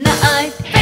Not I.